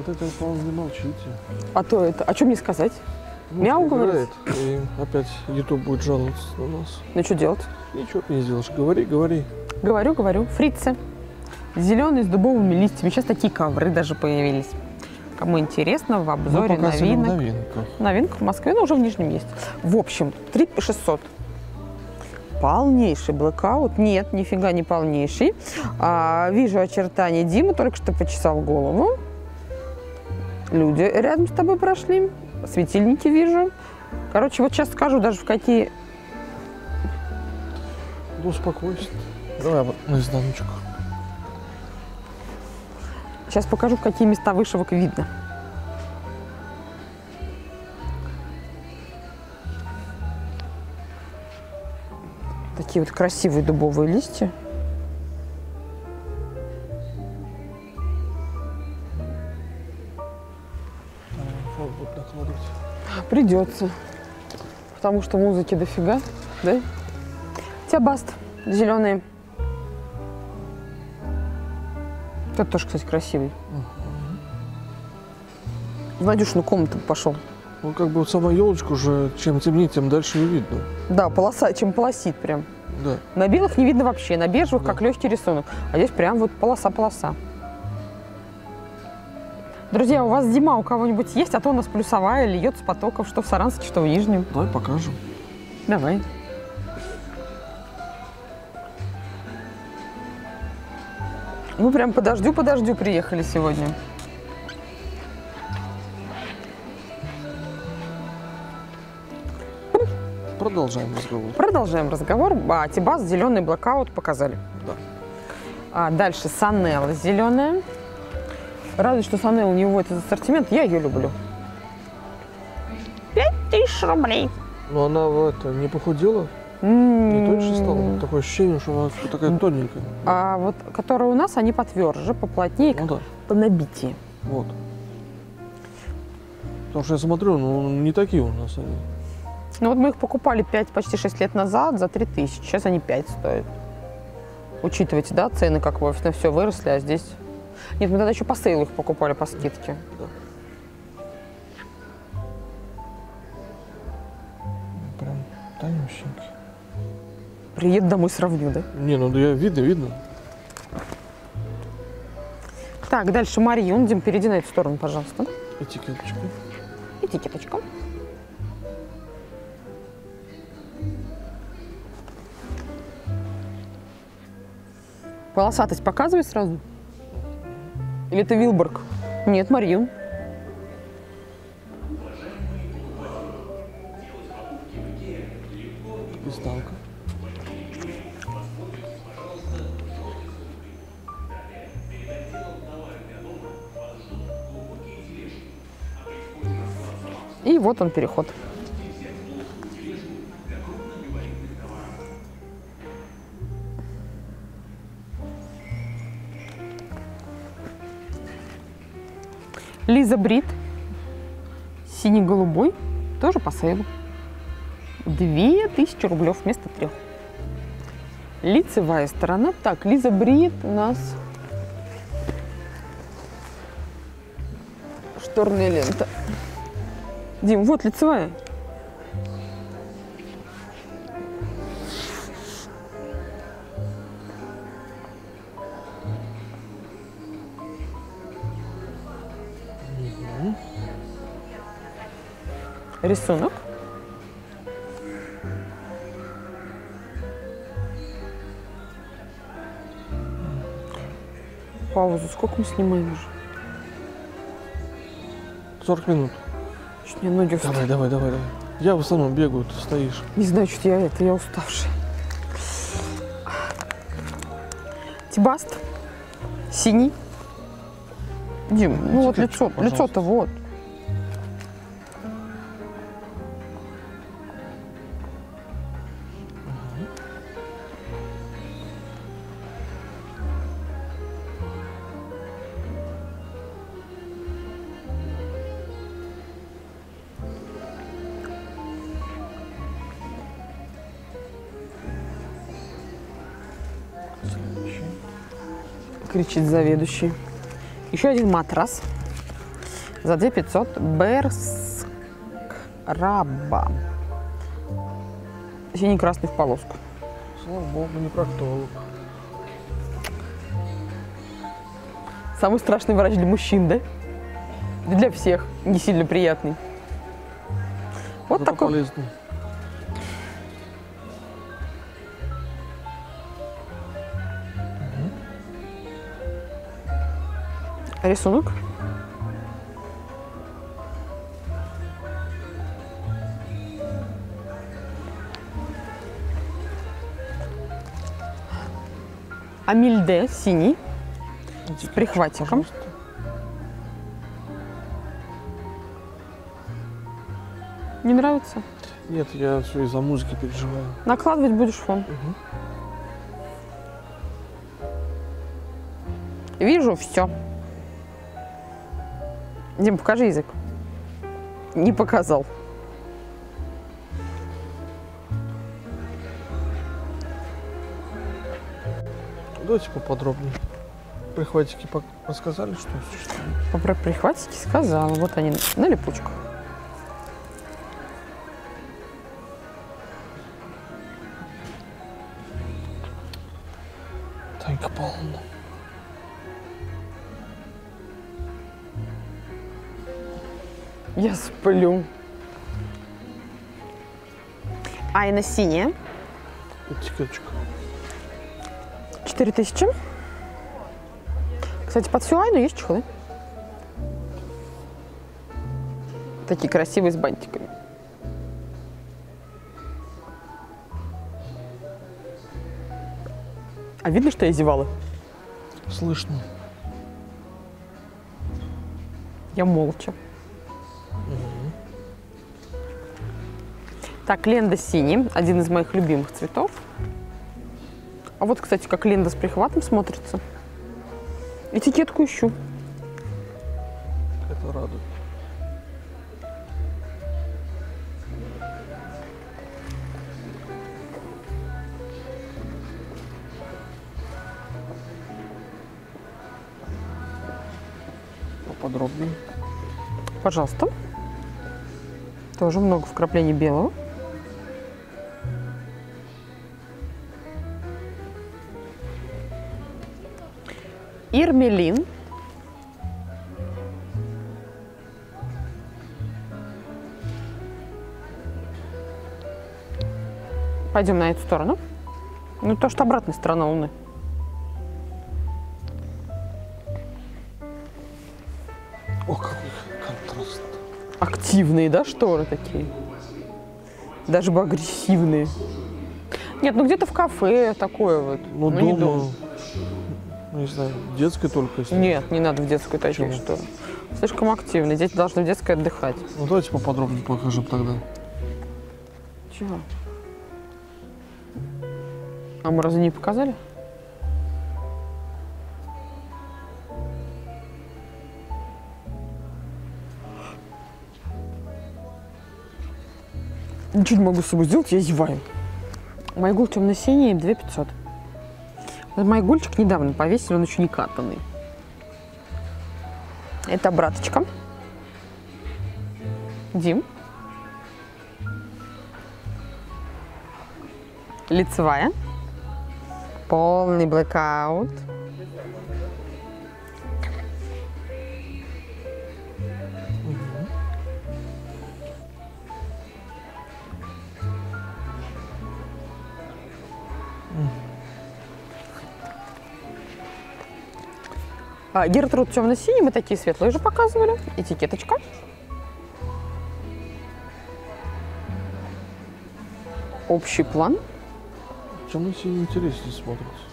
Вот это полно молчите. А то это... А что мне сказать? Ну, Мяу играет, И опять YouTube будет жаловаться на нас. Ну что делать? Ничего ты не сделаешь. Говори, говори. Говорю, говорю. Фрицы. Зеленые с дубовыми листьями. Сейчас такие ковры даже появились. Кому интересно, в Мы обзоре показываем новинок. новинках. Новинка в Москве, но уже в Нижнем есть. В общем, 3 600. Полнейший блэкаут. Нет, нифига не полнейший. А, вижу очертания Димы, только что почесал голову. Люди рядом с тобой прошли. Светильники вижу. Короче, вот сейчас скажу даже в какие... Да успокойся. Давай вот наизнаночку. Сейчас покажу, в какие места вышивок видно. Такие вот красивые дубовые листья. Придется. Потому что музыки дофига, да? У тебя баст зеленые. Это тоже, кстати, красивый. В Надюшину комнату пошел. Ну, как бы вот сама елочка уже, чем темнее, тем дальше ее видно. Да, полоса, чем полосит прям. Да. На белых не видно вообще, на бежевых Да. как легкий рисунок. А здесь прям вот полоса-полоса. Друзья, у вас зима у кого-нибудь есть? А то у нас плюсовая, льет с потоков, что в Саранске, что в Нижнем. Давай покажем. Давай. Мы прям по дождю, по дождю приехали сегодня. Продолжаем разговор. Продолжаем разговор. А, Тибас, зеленый блокаут показали. Да. А дальше Санелла зеленая. Радует, что Санелла не вводит из ассортимент. Я ее люблю. Пять тысяч рублей. Но она в это не похудела, не М, тоньше стала. Такое ощущение, что она такая тоненькая. А вот которые у нас, они потверже, поплотнее, Ну да, по набитии. вот. Потому что я смотрю, ну не такие у нас они. Ну вот мы их покупали 5, почти 6 лет назад за 3 тысячи. Сейчас они 5 стоят. Учитывайте, да, цены как бы на все выросли, а здесь... Нет, мы тогда еще по сейлу их покупали по скидке. Прям тонюсенькие. Приеду домой сравню, да? Не, ну да я видно, видно. Так, дальше Марион. Дим, перейди на эту сторону, пожалуйста. Этикеточка. Этикеточка. Полосатость показывай сразу? Или это Вилборг? Нет, Марион. Изнанка. И вот он переход. Лиза Брит. Синий-голубой. Тоже по сейлу. Две тысячи рублев вместо трех. Лицевая сторона. Так, Лиза Брит у нас шторная лента. Дим, вот лицевая. Рисунок. Паузу. Сколько мы снимаем уже? 40 минут. Чуть мне ноги. Давай, давай, давай, давай. Я в основном бегаю, ты стоишь. Не знаю, что я это, я уставшая. Тибаст. Синий. Дим, ну вот Этикеточку, лицо, лицо-то вот. Кричит заведующий. Еще один матрас. За 2 500 Берск Раба. Синий-красный в полоску. Слава богу, не проктолог. Самый страшный врач для мужчин, да? Да Для всех. Не сильно приятный. Вот Зато такой. полезный. Рисунок. Амильде синий с прихватиком. Пожалуйста. Не нравится? Нет, я все из-за музыки переживаю. Накладывать будешь фон. Мгм. Вижу все. Дим, покажи язык. Не показал. Давайте поподробнее. Прихватики рассказали, что существует. Про прихватики сказала. Вот они на липучках. Танька Павловна. Я сплю. Айна синяя. Этикеточка. 4000. Кстати, под всю Айну есть чехлы. Такие красивые с бантиками. А видно, что я зевала? Слышно. Я молча. Так, ленда синий, один из моих любимых цветов. А вот, кстати, как ленда с прихватом смотрится. Этикетку ищу. Это радует. Поподробнее. Пожалуйста. Тоже много вкраплений белого. Ирмелин. Пойдем на эту сторону. Ну, то, что обратная сторона Луны. О, какой контраст. Активные, да, шторы такие? Даже бы агрессивные. Нет, ну где-то в кафе такое вот. Ну, не дома, ну, не знаю, детской только если. Нет, не надо в детскую такие Почему? шторы. Слишком активные. Дети должны в детской отдыхать. Ну, давайте поподробнее покажем тогда. Чего? А мы разве не показали? Ничего не могу с собой сделать, я зеваю. Майгуль темно-синий, 2 500. Вот Майгульчик недавно повесили, он еще не катанный. Это обраточка. Дим. Лицевая. Полный блэкаут. А, Гертруд темно-синий, мы такие светлые же показывали. Этикеточка. Общий план. Чем синий интереснее смотрится?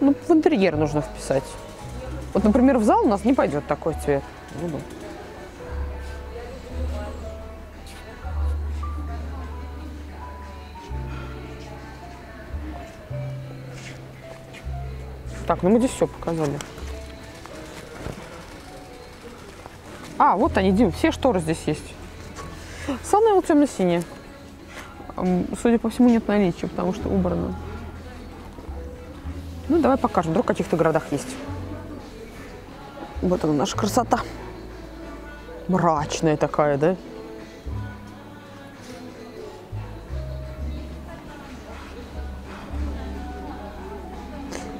Ну, в интерьер нужно вписать. Вот, например, в зал у нас не пойдет такой цвет. Ну да. Так, ну мы здесь все показали. А, вот они, Дим, все шторы здесь есть. Санел темно-синяя. М, Судя по всему, нет наличия, потому что убрано. Ну, давай покажем, вдруг в каких-то городах есть. Вот она, наша красота. Мрачная такая, да?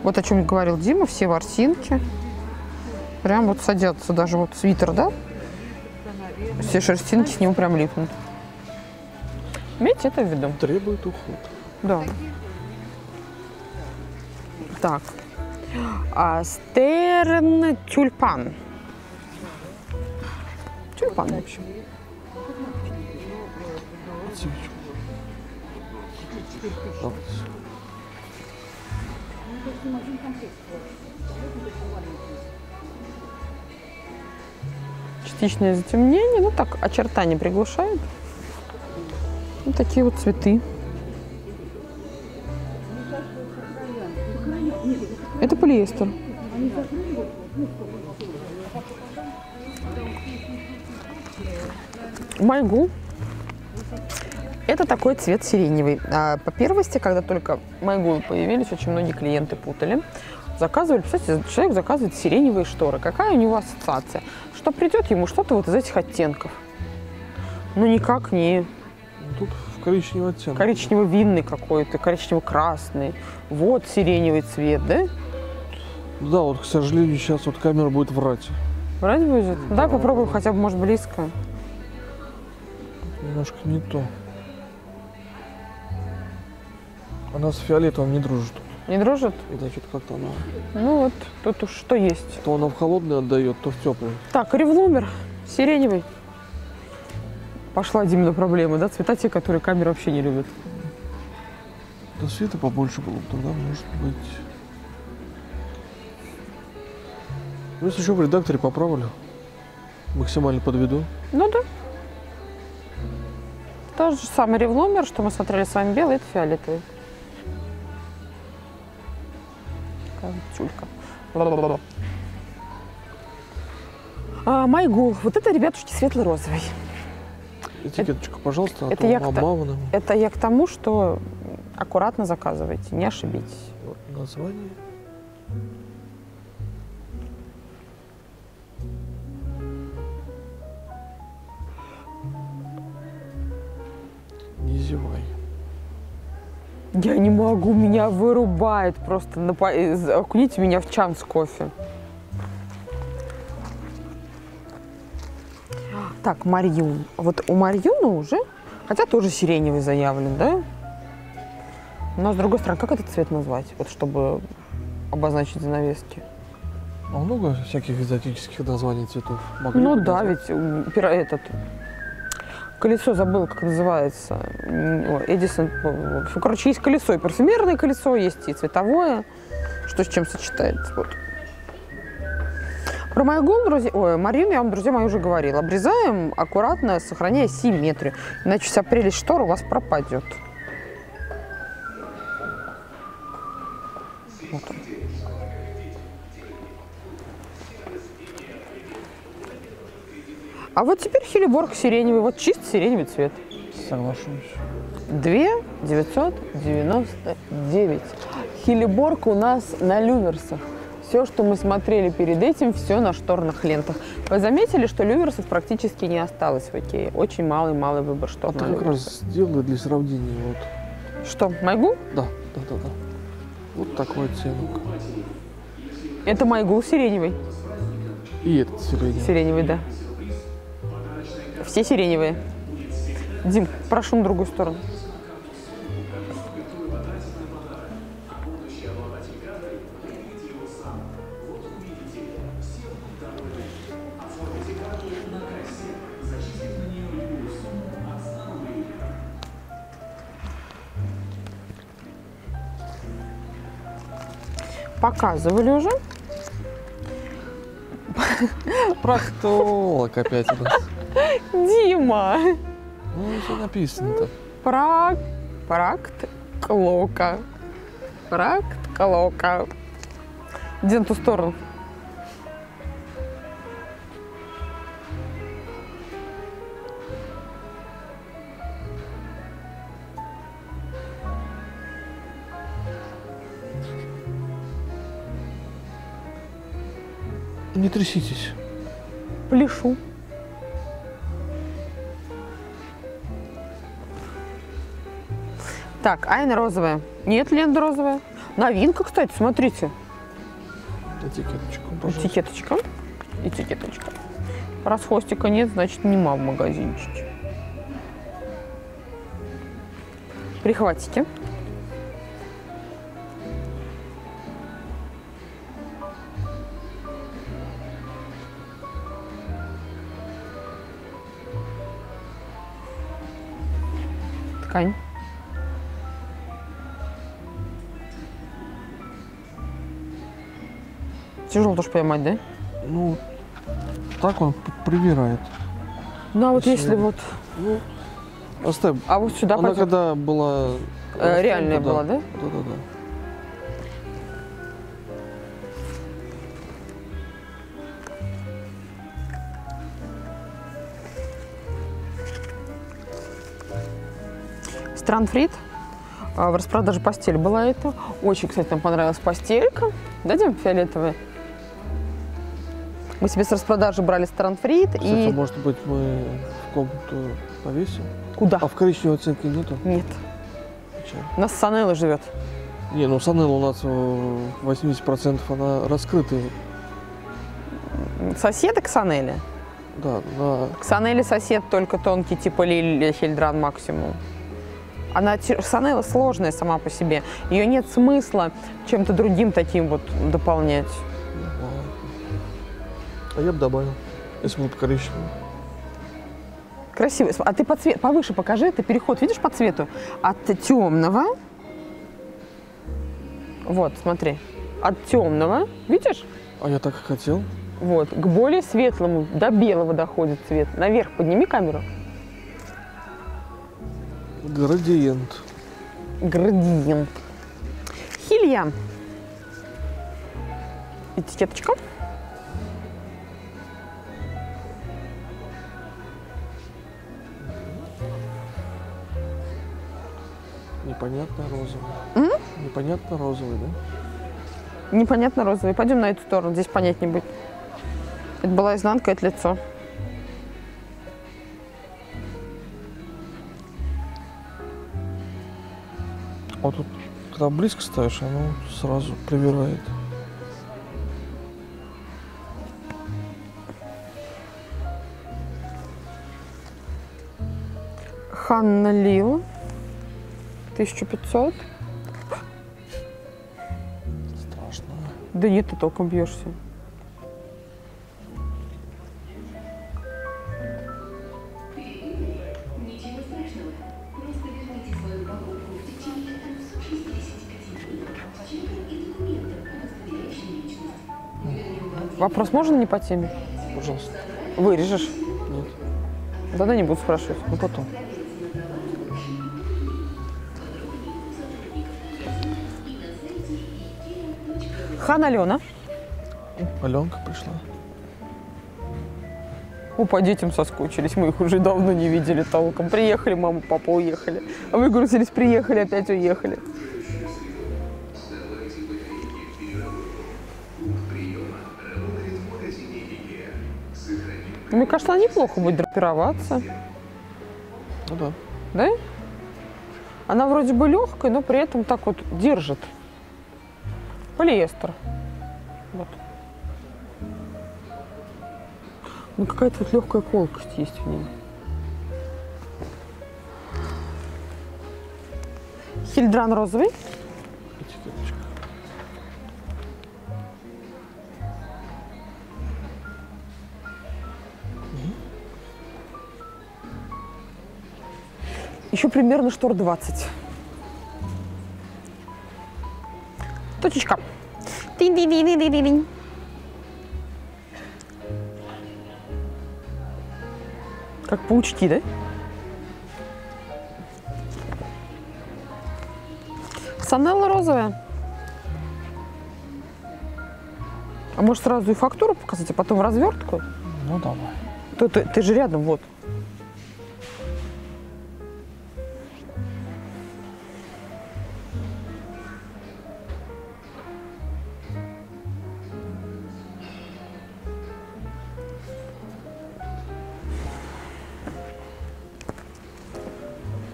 Вот о чем говорил Дима, все ворсинки. Прям вот садятся, даже вот свитер, да? Все шерстинки с него прям липнут. Имейте это в виду. Требует уход. Да. Так. А, Стерн тюльпан. Тюльпан, в общем. Цветочку. Давайте. Частичное затемнение. Ну так, очертания приглушают. Вот такие вот цветы. Это полиэстер. Майгу. Это такой цвет сиреневый. А, По первости, когда только майгулы появились, очень многие клиенты путали. Заказывали, представьте, человек заказывает сиреневые шторы. Какая у него ассоциация? Что придет ему что-то вот из этих оттенков. Ну, никак не Тут в коричневый оттенок. коричнево-винный какой-то, коричнево-красный. Вот сиреневый цвет, да? Да, вот, к сожалению, сейчас вот камера будет врать. Вроде будет. Да, попробуем хотя бы, может, близко. Немножко не то. Она с фиолетовым не дружит. Не дружит? Это что-то как-то она... Ну вот, тут уж что есть. То она в холодный отдает, то в теплый. Так, ревлумер, сиреневый. Пошла Димна проблема, да? Цвета те, которые камера вообще не любит. Да света побольше было бы, тогда может быть... Ну, если еще в редакторе поправлю. Максимально подведу. Ну да. Тот же самый ревлумер, что мы смотрели с вами белый, это фиолетовый. Такая вот тюлька. А, Майгул. Вот это, ребятушки, светло-розовый. Этикеточку, пожалуйста, а это то я к- обмаванным. Это я к тому, что аккуратно заказывайте, не ошибитесь. Вот название. Не зевай. Я не могу, меня вырубает просто. Напа- э, Окуните меня в чан с кофе. Так, Марьюн. Вот у Марьюна уже, хотя тоже сиреневый заявлен, да? Но с другой стороны, как этот цвет назвать? Вот чтобы обозначить занавески. А много всяких экзотических названий цветов? Могли Ну да, назвать? ведь этот колесо забыл, как называется. Эдисон. короче, есть колесо и парфюмерное колесо, есть и цветовое, что с чем сочетается. Вот. Про Майгул, друзья, ой, Марину я вам, друзья мои, уже говорила. Обрезаем аккуратно, сохраняя симметрию. Иначе вся прелесть штор у вас пропадет. А вот теперь хелиборг сиреневый, вот чисто сиреневый цвет. Соглашусь. 2 999. Хелиборг у нас на люверсах. Все, что мы смотрели перед этим, все на шторных лентах. Вы заметили, что люверсов практически не осталось в Икее? Очень малый-малый выбор штор Это на как люверсах. раз сделали для сравнения. Вот. Что, Майгул? Да, да, да, да. Вот такой оттенок. Это Майгул сиреневый. И этот сиреневый. Сиреневый, да. Все сиреневые. Дим, прошу на другую сторону. Показывали уже. Проктолог опять у нас. Дима! Ну, все написано-то. Прак... Практ клока. Практ клока. Иди на ту сторону. Не тряситесь. Пляшу. Так, Айна розовая. Нет, Ленда розовая. Новинка, кстати, смотрите. Этикеточку, пожалуйста. Этикеточка. Этикеточка. Раз хвостика нет, значит нема в магазинчике. Прихватите. Ткань. Тоже поймать, да? Ну, так он привирает. Ну а вот Спасибо. если вот... Ну, оставь. А вот сюда Она пойдет. когда была... Э, реальная да. была, да? Да-да-да. Странфрит. А, В распродаже постель была это. Очень, кстати, нам понравилась постелька. Дадим фиолетовая. Мы себе с распродажи брали странфрит Кстати, и... может быть, мы в комнату повесим? Куда? А в коричневой оценке нету? Нет. Печаль. У нас Санелла живет. Не, ну Санелла у нас э, 80% она раскрытая. Соседа к Санелле. Да, на... К Санелле сосед только тонкий, типа Лиль Хельдран максимум. Она, Санелла сложная сама по себе. Ее нет смысла чем-то другим таким вот дополнять. А я бы добавил, если будет коричневый. Красиво. А ты по цвет, повыше покажи, ты переход видишь по цвету? От темного. Вот, смотри. От темного, видишь? А я так и хотел. Вот, к более светлому, до белого доходит цвет. Наверх подними камеру. Градиент. Градиент. Хилья. Этикеточка. Непонятно розовый. М? Непонятно розовый, да? Непонятно розовый. Пойдем на эту сторону, здесь понять не будет. Это была изнанка, это лицо. А вот тут, когда близко ставишь, оно сразу привирает. Ханна Лил. 1500. Страшно. Да нет, ты толком бьешься. Ничего страшного. Просто верните свою покупку в течение 365 дней с чеком и документом, удостоверяющим личность. Мы вернем вам Вопрос можно не по теме? Пожалуйста. Вырежешь? Нет. Тогда не буду спрашивать. Ну потом. Хан Алена. Аленка пришла. О, по детям соскучились. Мы их уже давно не видели толком. Приехали, мама, папа уехали. Выгрузились, приехали, опять уехали. Мне кажется, неплохо будет драпироваться. Ну да. Да? Она вроде бы легкая, но при этом так вот держит. Полиэстер. Вот. Ну какая-то вот легкая колкость есть в ней. Хильдран розовый. Еще примерно штор 20. Точечка. Тин-тин-тин-тин-тин-тин. Как паучки, да? Санелла розовая. А может сразу и фактуру показать, а потом развертку? Ну давай. То ты, ты же рядом, вот.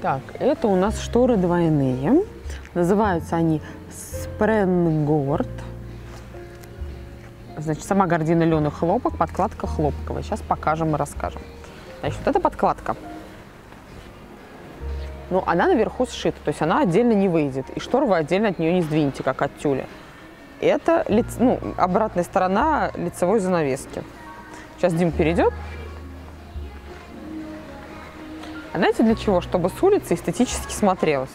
Так, это у нас шторы двойные. Называются они Спренгорд. Значит, сама гордина лен и хлопок, подкладка хлопковая. Сейчас покажем и расскажем. Значит, вот эта подкладка. Ну, она наверху сшита, то есть она отдельно не выйдет. И штору вы отдельно от нее не сдвинете, как от тюля. Это лиц- ну, обратная сторона лицевой занавески. Сейчас Дим перейдет. А знаете для чего? Чтобы с улицы эстетически смотрелось.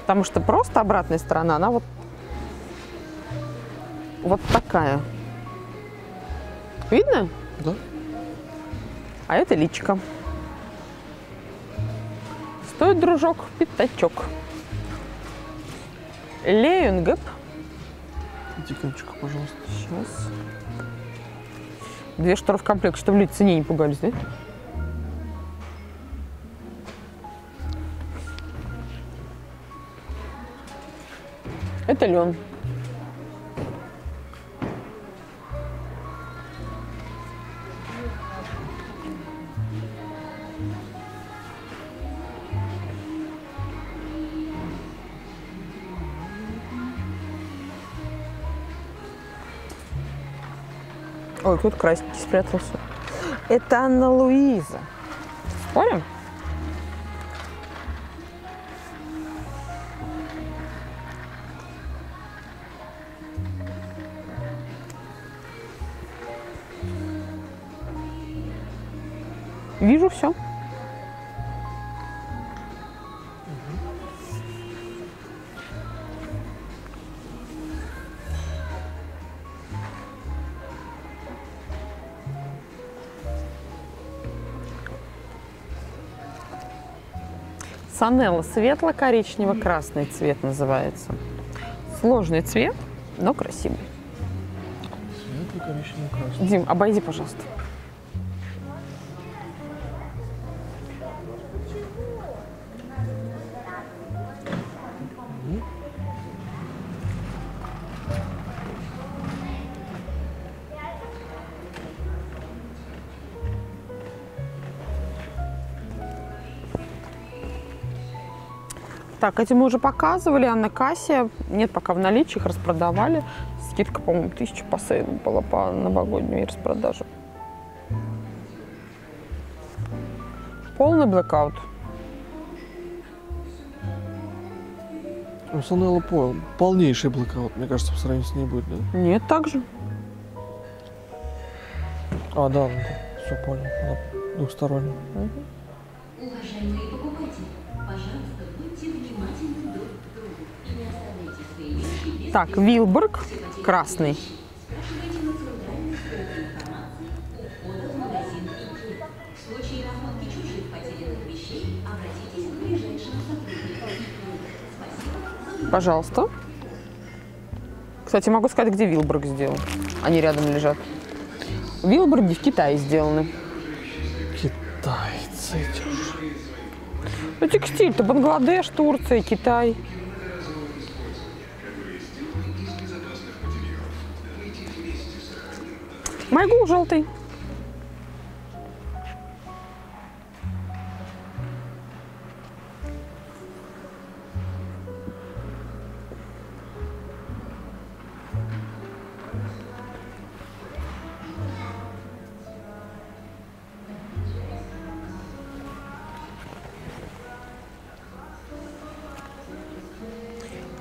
Потому что просто обратная сторона, она вот, вот такая. Видно? Да? А это личка. Стоит, дружок, пятачок. Леюнгеп. Дикончика, пожалуйста. Сейчас. Две шторы в комплект, чтобы люди цене не пугались, да? Это лен. Ой, тут красненький спрятался. Это Анна Луиза. Спорим? Вижу все. Санелла светло-коричнево-красный цвет называется. Сложный цвет, но красивый. Светлый, коричневый, красный. Дим, обойди, пожалуйста. Так, эти мы уже показывали, а на кассе нет пока в наличии, их распродавали. Скидка, по-моему, тысяча по сейлу была по новогодней распродаже. Полный blackout. У Санелла пол, полнейший blackout, мне кажется, по сравнению с ней будет, да? Нет, так же. А, да, все понял. Она двухсторонний. Уважаемые IKEA. Спасибо за Пожалуйста. Кстати, могу сказать, где Вилберг сделан. Они рядом лежат. Вилберги в Китае сделаны. Китайцы эти. Ну, текстиль-то Бангладеш, Турция, Китай. Майгул желтый.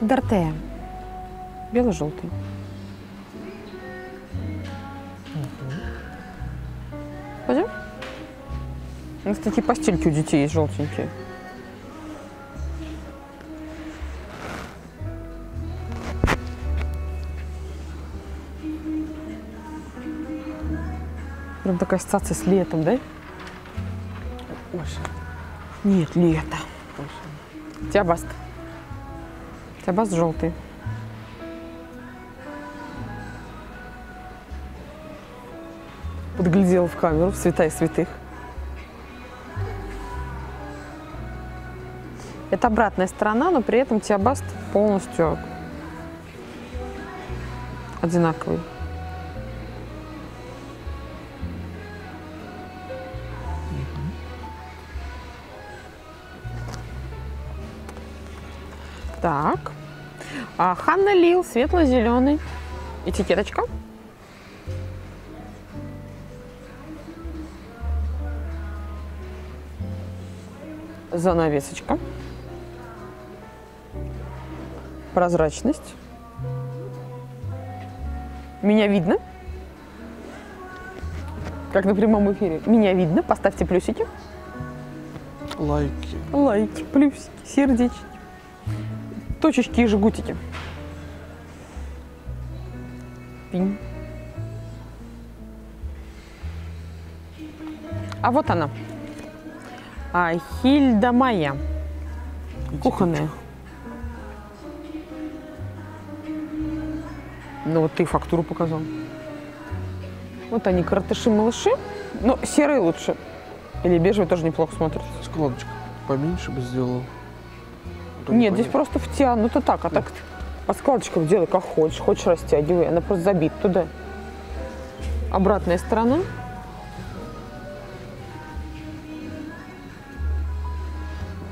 Дортея. Бело-желтый. У нас такие постельки у детей есть желтенькие. Прям такая ассоциация с летом, да? Осень. Нет, лето. Осень. Теобаст. Теобаст желтый. Подглядела в камеру, в святая святых. Это обратная сторона, но при этом теобаст полностью одинаковый. Так. А, Ханна Лил, светло-зеленый. Этикеточка. Занавесочка. Прозрачность. Меня видно? Как на прямом эфире. Меня видно? Поставьте плюсики. Лайки. Лайки, плюсики, сердечки. Точечки и жгутики. Пинь. А вот она. А, Хильда Майя. Кухонная. Ну вот ты фактуру показал. Вот они, коротыши-малыши. Но серые лучше. Или бежевый тоже неплохо смотрится. Складочка поменьше бы сделал. А то не Нет, здесь понятно. просто втянуто так, а так по складочкам делай как хочешь. Хочешь растягивай, она просто забита туда. Обратная сторона.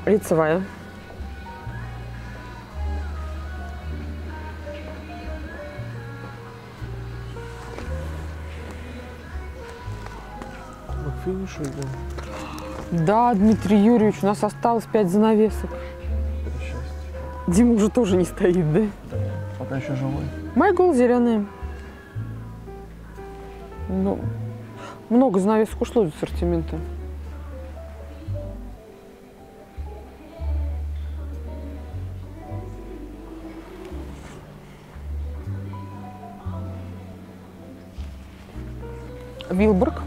Лицевая. Финишу идем. Да, Дмитрий Юрьевич, у нас осталось пять занавесок. Это счастье. Дима уже тоже не стоит, да? Пока еще живой. Майгл зеленые. Ну, много занавесок ушло из ассортимента. Вилберг.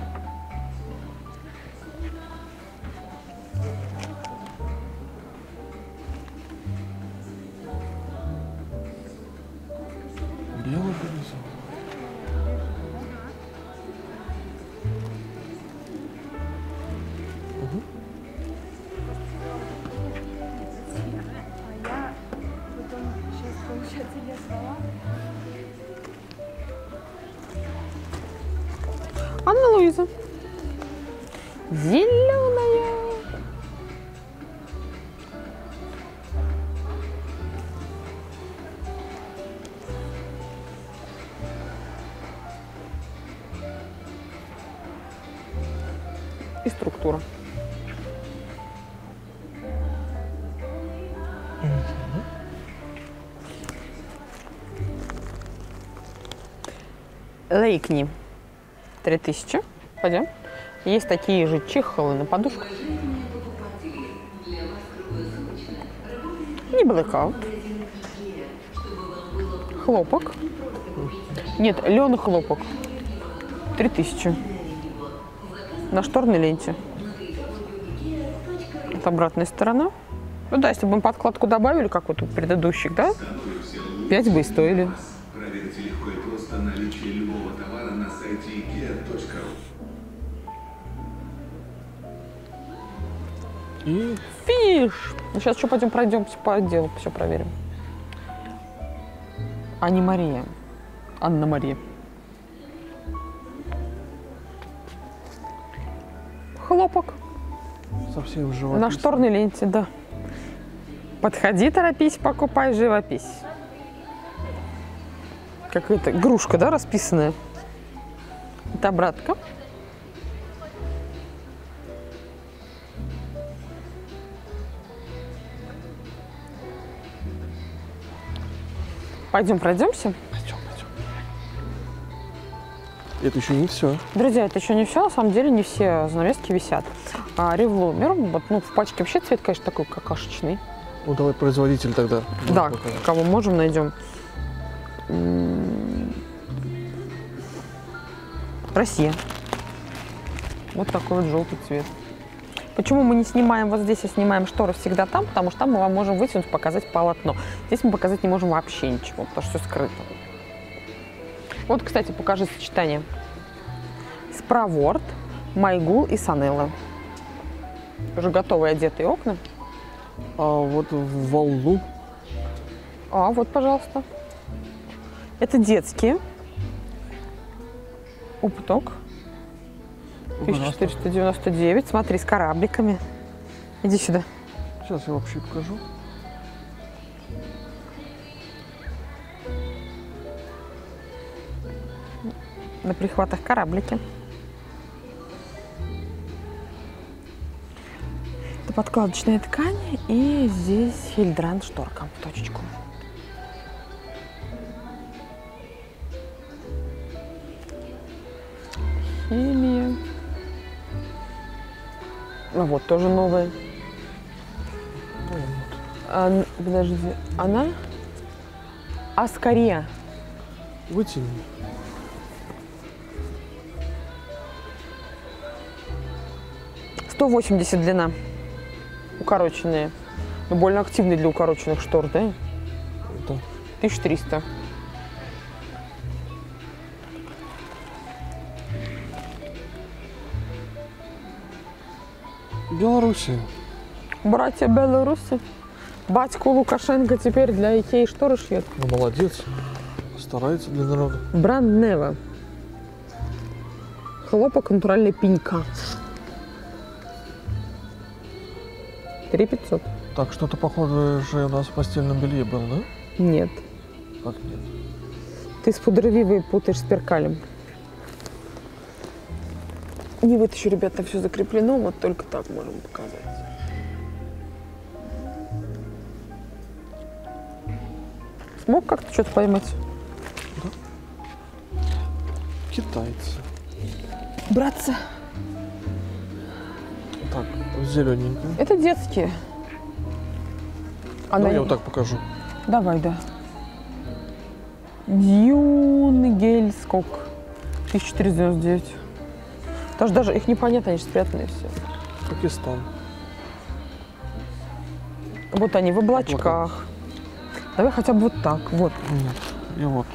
Лейкни. 3000. Пойдем. Есть такие же чехлы на подушку. Не блэкаут. Хлопок. Нет, лен хлопок. 3000. На шторной ленте. Это обратная сторона. Ну да, если бы мы подкладку добавили, как вот у предыдущих, да, 5 бы и стоили. И Фиш! Ну, сейчас еще пойдем пройдемся по отделу, все проверим. А не Мария. Анна Мария. Хлопок совсем живой. на шторной ленте, да. Подходи, торопись, покупай живопись. Какая-то игрушка, да, расписанная. Это обратка. Пойдем пройдемся. Пойдем, пойдем. Это еще не все. Друзья, это еще не все, на самом деле не все занавески висят. А ревлумер, вот, ну, в пачке вообще цвет, конечно, такой какашечный. Ну давай производитель тогда. Да, покажем. кого можем, найдем. М, Россия. Вот такой вот желтый цвет. Почему мы не снимаем вот здесь, а снимаем шторы всегда там? Потому что там мы вам можем вытянуть, показать полотно. Здесь мы показать не можем вообще ничего, потому что все скрыто. Вот, кстати, покажи сочетание. Справорд, Майгул и Санелла. Уже готовые одетые окна. А вот в волну. А, вот, пожалуйста. Это детские. Опток. 1499. Смотри, с корабликами. Иди сюда. Сейчас я вообще покажу. На прихватах кораблики. Это подкладочная ткань и здесь хильдран шторка в точечку. Химия. А вот тоже новая. А, н- подожди, она? Аскария. Вытяни. — 180 длина. Укороченные. Но больно активные для укороченных штор, да? Да. 1300. Белоруссия. Братья белорусы. Батьку Лукашенко теперь для Икеи шторы шьет. Ну, молодец. Старается для народа. Бренд Нева. Хлопок натуральный пенька. 3500. Так, что-то похожее же у нас в постельном белье было, да? Нет. Как нет? Ты с пудровивой путаешь с перкалем. Не вытащу, ребят, там все закреплено, вот только так можем показать. Смог как-то что-то поймать? Китайцы. Братцы, Так, зелененькая. это детские. Давай Она... я вот так покажу. Давай, да. Дюн скок. 1499. Даже, даже их непонятно, они же спрятаны все. Пакистан. Вот они в облачках. Давай хотя бы вот так. Вот. Нет. И вот.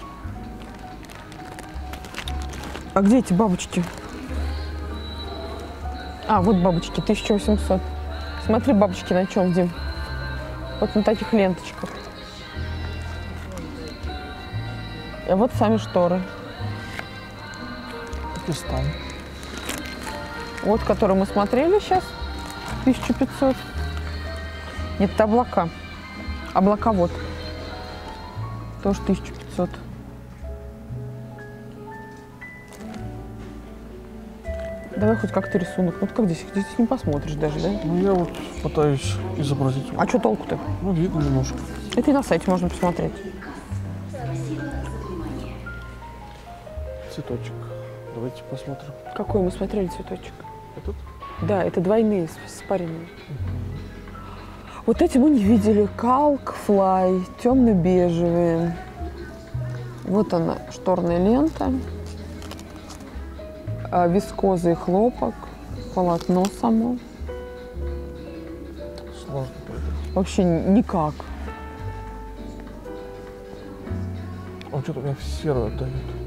А где эти бабочки? А, вот бабочки, 1800. Смотри, бабочки на чем, Дим? Вот на таких ленточках. А вот сами шторы. Пакистан. Вот, который мы смотрели сейчас. 1500. Нет, это облака. Облака вот. Тоже 1500. Давай хоть как-то рисунок. Вот как здесь? Здесь не посмотришь даже, да? Ну, я вот пытаюсь изобразить. А что толку-то? Ну, видно немножко. Это и на сайте можно посмотреть. Цветочек. Давайте посмотрим. Какой мы смотрели цветочек? Этот? Да, это двойные, спаренные. Вот эти мы не видели. Калк, флай, темно-бежевые. Вот она, шторная лента. А, Вискоза и хлопок. Полотно само. Сложно. Вообще никак. Он что-то меня в серую отдает.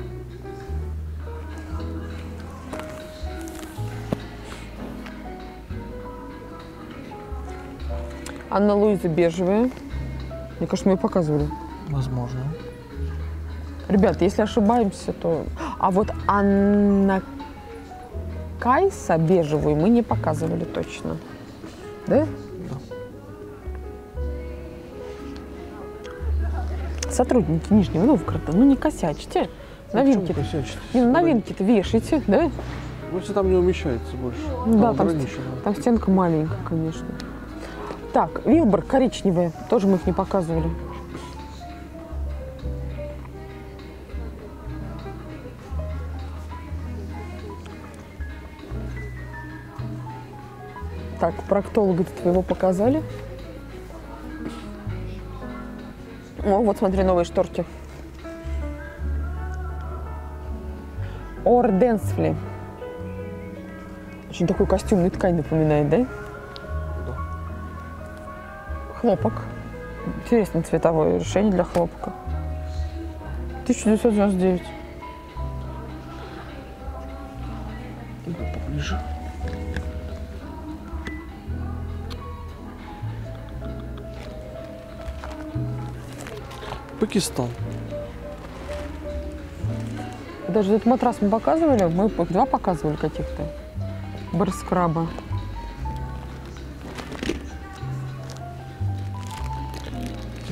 Анна Луиза бежевая. Мне кажется, мы ее показывали. Возможно. Ребята, если ошибаемся, то... А вот Анна Кайса бежевую мы не показывали точно. Да? Сотрудники Нижнего Новгорода, ну не косячьте. Новинки. Почему косячить? Не, ну новинки-то вешайте, да? Ну, если там не умещается больше. Да, там, ограничено. там стенка маленькая, конечно. Так, Вилбор коричневые, тоже мы их не показывали. Так, проктолога твоего показали. О, вот смотри, новые шторки. Орденсфли. Очень такой костюмный ткань напоминает, да? Хлопок. Интересное цветовое решение для хлопка. 1999. Ну, Поближе. Пакистан. Даже этот матрас мы показывали, мы два показывали каких-то. Барскраба.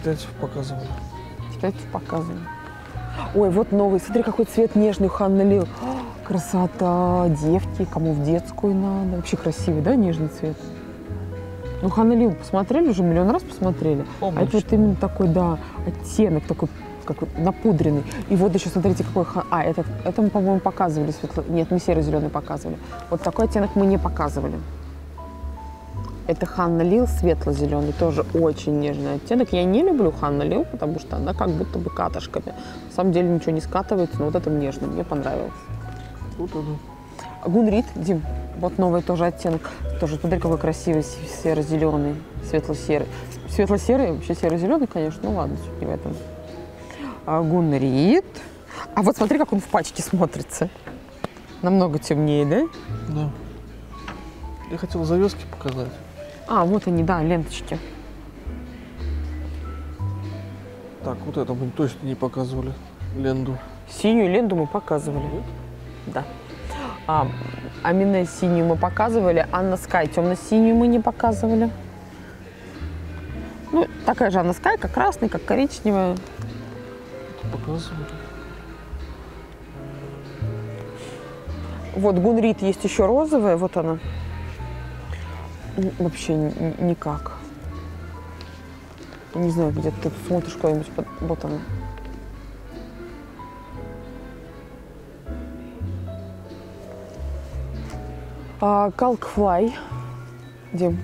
Китайцев показывали. Китайцев показывали. Ой, вот новый. Смотри, какой цвет нежный у Ханны Лил. О, красота. Девки, кому в детскую надо. Вообще красивый, да, нежный цвет? Ну, Ханна Лил посмотрели уже, миллион раз посмотрели. Помню, а это вот именно такой, да, оттенок такой как напудренный. И вот еще смотрите, какой... ха- А, этот, это мы, по-моему, показывали светло... Нет, мы серо-зеленый показывали. Вот такой оттенок мы не показывали. Это Ханна Лил светло-зеленый, тоже очень нежный оттенок. Я не люблю Ханна Лил, потому что она как будто бы катышками. На самом деле ничего не скатывается, но вот это нежно, мне понравилось. Вот это. Гунрид, Дим, вот новый тоже оттенок. Тоже смотри, какой красивый серо-зеленый, светло-серый. Светло-серый, вообще серо-зеленый, конечно, ну ладно, суть не в этом. А, Гунрид. А вот смотри, как он в пачке смотрится. Намного темнее, да? Да. Я хотел завески показать. А, вот они, да, ленточки. Так, вот это мы точно не показывали. Ленду. Синюю ленту мы показывали. Да. А, Амине синюю мы показывали, Анна Скай темно-синюю мы не показывали. Ну, такая же Анна Скай, как красный, как коричневая. Показывали. Вот Гунрид есть еще розовая, вот она. Вообще никак. Не знаю, где ты смотришь куда-нибудь, под- вот она. А, Калкфлай. Дим,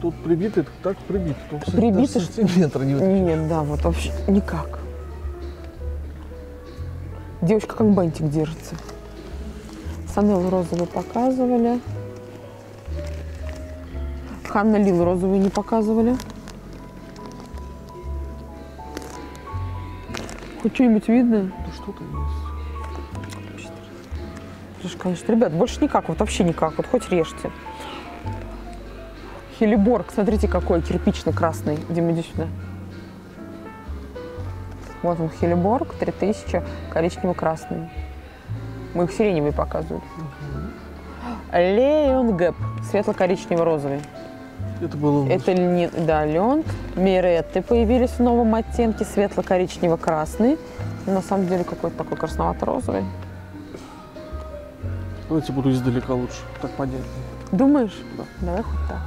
Тут прибитый, так прибит. Тут Прибитый, что- сантиметра не вытащишь. Нет, да, вот вообще никак. Девочка как бантик держится. Санел розовую показывали. Ханна Лил розовую не показывали. Хоть что-нибудь видно? Да что-то есть. Слушай, конечно, ребят, больше никак, вот вообще никак, вот хоть режьте. Хелиборг, смотрите, какой кирпично-красный. Дима, иди сюда. Вот он, Хелиборг, 3000, коричнево-красный. Мы их сиреневые показывают. Леон Гэп, светло-коричнево-розовый. Это было... Это не, да, Леон. Миретты появились в новом оттенке, светло-коричнево-красный. На самом деле какой-то такой красновато-розовый. Давайте буду издалека лучше. Так понятно. Думаешь? Да. Давай хоть так.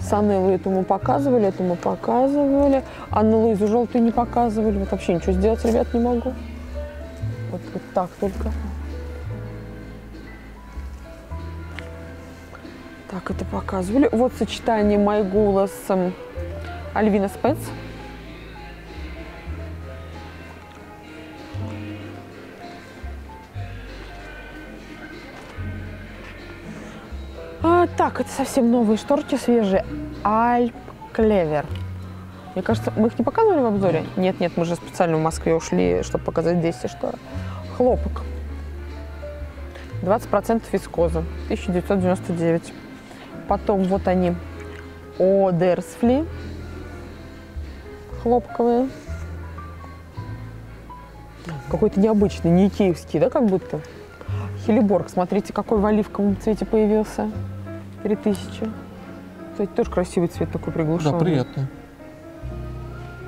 Санеллу эту мы показывали, эту мы показывали. Анну Луизу желтую не показывали. Вот вообще ничего сделать, ребят, не могу. Вот, вот так только. Так, это показывали. Вот сочетание Майгула с м, Альвина Спец. А, так, это совсем новые шторки свежие. Альп Клевер. Мне кажется, мы их не показывали в обзоре? Нет, нет, мы же специально в Москве ушли, чтобы показать здесь все шторы. Хлопок. 20% вискоза. 1999. Потом вот они. Одерсфли. Хлопковые. Какой-то необычный, не икеевский, да, как будто? Хелиборг, смотрите, какой в оливковом цвете появился. 3000. Кстати, тоже красивый цвет такой Да, приглушенный. приятно.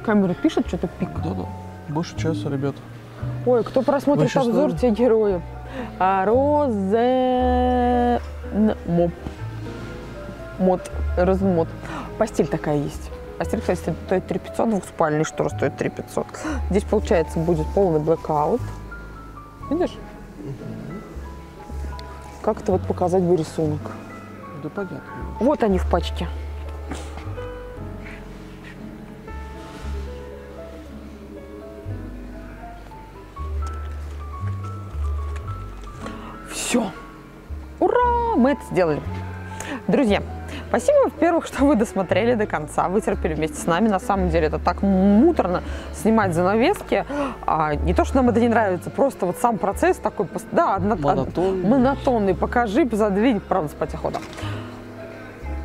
Камера пишет что-то пик. Да-да. Больше часа, ребят. Ой, кто просмотрит обзор, те герои. А, Розе... Моп. Мод. Розенмод. Постель такая есть. Постель, кстати, стоит 3500, двухспальный штор стоит 3500. Здесь, получается, будет полный блэкаут. Видишь? Как это вот показать бы рисунок? Да понятно. Вот они в пачке. Все. Ура! Мы это сделали. Друзья, спасибо, во-первых, что вы досмотрели до конца, вытерпели вместе с нами. На самом деле это так муторно снимать занавески. А, не то, что нам это не нравится, просто вот сам процесс такой, да, одно- Монотонный. монотонный. Покажи, задвинь, правда, спать охота.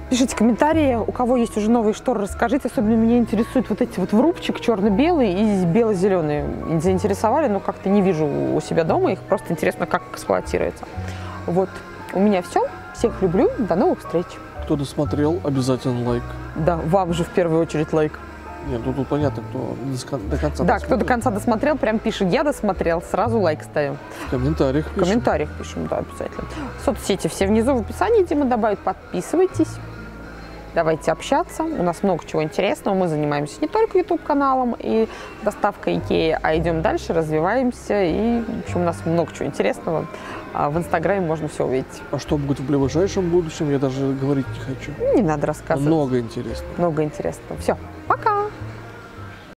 Пишите комментарии, у кого есть уже новые шторы, расскажите. Особенно меня интересуют вот эти вот врубчик черно-белый и бело-зеленые. Заинтересовали, но как-то не вижу у себя дома их. Просто интересно, как эксплуатируется. Вот, у меня все. Всех люблю. До новых встреч. Кто досмотрел, обязательно лайк. Да, вам же в первую очередь лайк. Нет, ну тут понятно, кто до конца Да, кто до досмотрел. конца досмотрел, прям пишет, я досмотрел, сразу лайк ставим. В комментариях В пишем. комментариях пишем, да, обязательно. Соцсети все внизу в описании, Дима добавит, подписывайтесь. Давайте общаться. У нас много чего интересного. Мы занимаемся не только YouTube-каналом и доставкой Икеи, а идем дальше, развиваемся. И, в общем, у нас много чего интересного. А В Инстаграме можно все увидеть. А что будет в ближайшем будущем, я даже говорить не хочу. Не надо рассказывать. Много интересного. Много интересного. Все, пока!